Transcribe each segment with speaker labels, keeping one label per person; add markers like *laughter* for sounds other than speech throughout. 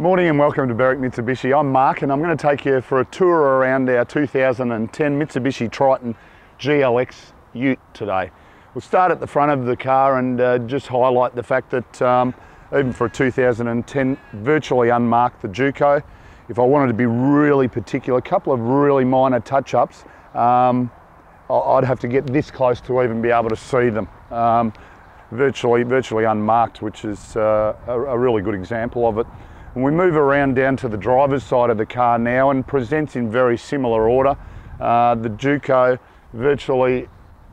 Speaker 1: Morning and welcome to Berwick Mitsubishi. I'm Mark and I'm going to take you for a tour around our 2010 Mitsubishi Triton GLX Ute today. We'll start at the front of the car and uh, just highlight the fact that um, even for a 2010 virtually unmarked the duco. If I wanted to be really particular, a couple of really minor touch-ups, um, I'd have to get this close to even be able to see them. Um, virtually, virtually unmarked, which is uh, a, a really good example of it. And we move around down to the driver's side of the car now and presents in very similar order. Uh, the duco virtually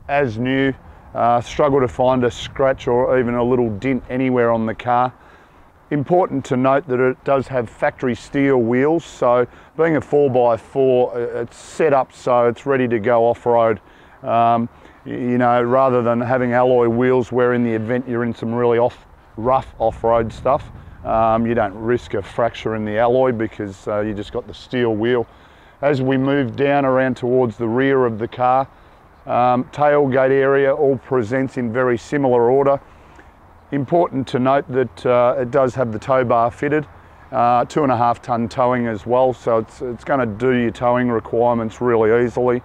Speaker 1: as new, uh, struggle to find a scratch or even a little dint anywhere on the car. Important to note that it does have factory steel wheels, so being a 4x4, uh, it's set up so it's ready to go off-road. Um, you know, rather than having alloy wheels where in the event you're in some really off, rough off-road stuff, um, you don't risk a fracture in the alloy because uh, you just got the steel wheel. As we move down around towards the rear of the car, um, tailgate area all presents in very similar order. Important to note that uh, it does have the tow bar fitted, uh, two and a half ton towing as well, so it's, it's going to do your towing requirements really easily.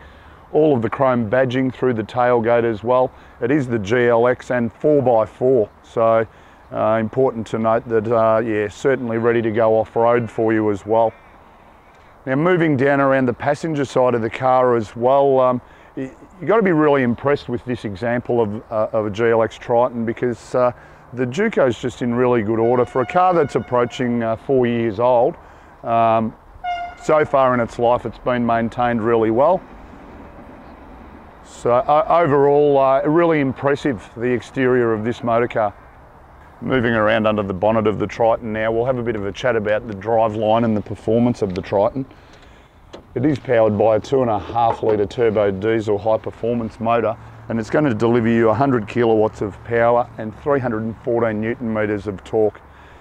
Speaker 1: All of the chrome badging through the tailgate as well. It is the GLX and 4x4, so uh, important to note that, uh, yeah, certainly ready to go off-road for you as well. Now moving down around the passenger side of the car as well, um, you, have got to be really impressed with this example of, uh, of a GLX Triton because uh, the is just in really good order. For a car that's approaching uh, four years old, um, so far in its life it's been maintained really well. So uh, overall, really impressive, the exterior of this motor car. Moving around under the bonnet of the Triton now, we'll have a bit of a chat about the drive line and the performance of the Triton. It is powered by a two and a half litre turbo diesel high performance motor and it's going to deliver you 100 kilowatts of power and 314 newton meters of torque.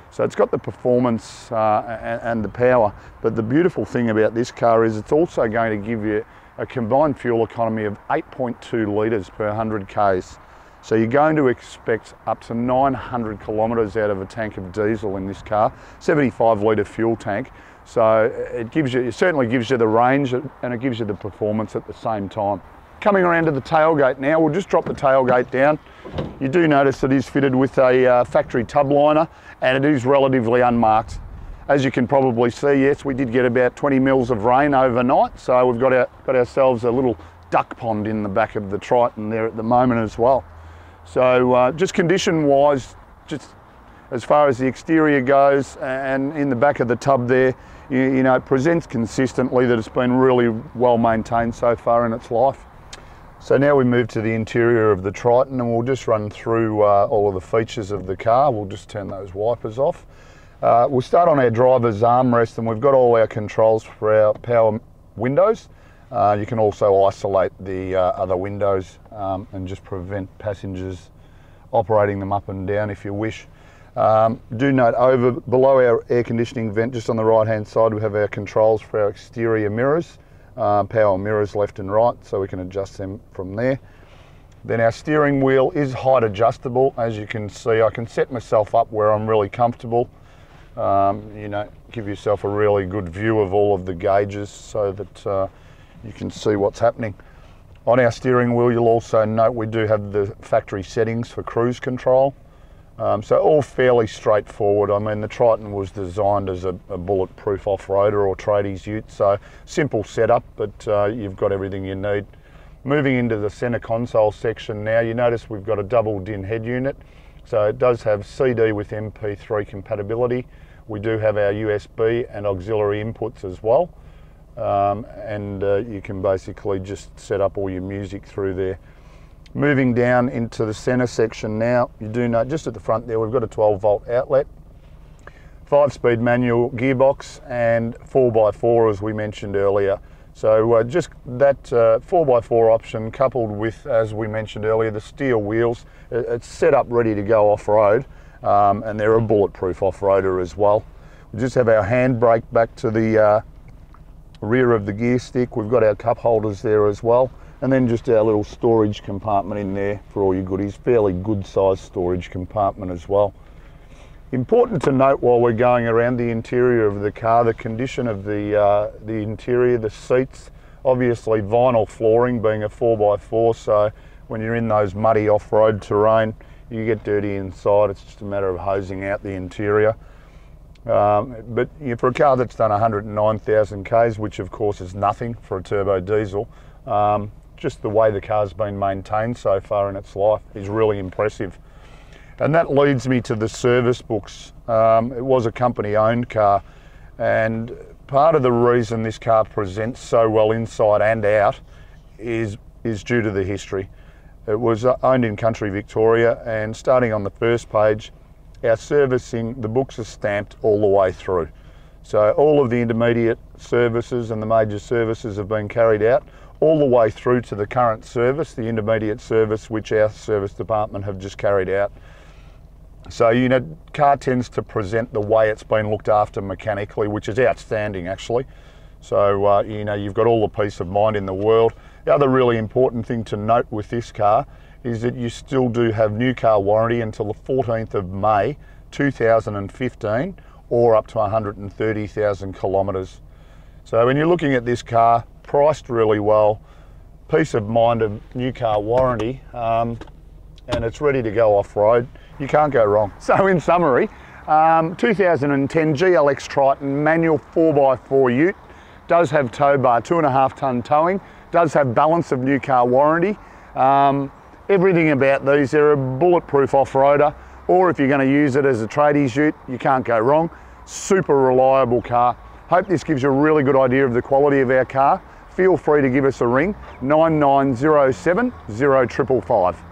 Speaker 1: So it's got the performance uh, and, and the power, but the beautiful thing about this car is it's also going to give you a combined fuel economy of 8.2 litres per 100 k's. So you're going to expect up to 900 kilometres out of a tank of diesel in this car, 75 litre fuel tank. So it gives you, it certainly gives you the range and it gives you the performance at the same time. Coming around to the tailgate now, we'll just drop the tailgate down. You do notice it is fitted with a uh, factory tub liner and it is relatively unmarked. As you can probably see, yes, we did get about 20 mils of rain overnight, so we've got, our, got ourselves a little duck pond in the back of the Triton there at the moment as well. So uh, just condition wise, just as far as the exterior goes and in the back of the tub there, you, you, know, it presents consistently that it's been really well maintained so far in its life. So now we move to the interior of the Triton and we'll just run through uh, all of the features of the car. We'll just turn those wipers off. Uh, we'll start on our driver's armrest and we've got all our controls for our power windows. Uh, you can also isolate the uh, other windows um, and just prevent passengers operating them up and down if you wish. Um, do note over below our air conditioning vent, just on the right hand side, we have our controls for our exterior mirrors, uh, power mirrors left and right, so we can adjust them from there. Then our steering wheel is height adjustable. As you can see, I can set myself up where I'm really comfortable. Um, you know, give yourself a really good view of all of the gauges so that uh, you can see what's happening. On our steering wheel, you'll also note we do have the factory settings for cruise control. Um, so all fairly straightforward. I mean, the Triton was designed as a, a bulletproof off-roader or tradies ute, so simple setup, but uh, you've got everything you need. Moving into the center console section now, you notice we've got a double DIN head unit. So it does have CD with MP3 compatibility. We do have our USB and auxiliary inputs as well um, and uh, you can basically just set up all your music through there. Moving down into the center section now, you do know just at the front there, we've got a 12 volt outlet, five speed manual gearbox and 4x4 as we mentioned earlier. So uh, just that uh, 4x4 option coupled with, as we mentioned earlier, the steel wheels, it's set up ready to go off-road um, and they're a bulletproof off-roader as well. We just have our handbrake back to the uh, rear of the gear stick. We've got our cup holders there as well. And then just our little storage compartment in there for all your goodies. Fairly good sized storage compartment as well. Important to note while we're going around the interior of the car, the condition of the, uh, the interior, the seats, obviously vinyl flooring being a 4x4, so when you're in those muddy off-road terrain, you get dirty inside, it's just a matter of hosing out the interior. Um, but you know, for a car that's done 109,000 k's, which of course is nothing for a turbo diesel, um, just the way the car's been maintained so far in its life is really impressive. And that leads me to the service books. Um, it was a company owned car, and part of the reason this car presents so well inside and out is, is due to the history. It was owned in country Victoria, and starting on the first page, our servicing, the books are stamped all the way through. So all of the intermediate services and the major services have been carried out all the way through to the current service, the intermediate service, which our service department have just carried out. So, you know, car tends to present the way it's been looked after mechanically, which is outstanding actually. So, uh, you know, you've got all the peace of mind in the world. The other really important thing to note with this car is that you still do have new car warranty until the 14th of May 2015 or up to 130,000 kilometres. So when you're looking at this car, priced really well, peace of mind of new car warranty, um, and it's ready to go off-road, you can't go wrong. *laughs* So in summary, um, 2010 GLX Triton manual 4x4 ute, does have tow bar, two and a half tonne towing, does have balance of new car warranty. Um, everything about these, they're a bulletproof off-roader, or if you're going to use it as a tradies ute, you can't go wrong. Super reliable car. Hope this gives you a really good idea of the quality of our car. Feel free to give us a ring, 9907 0555.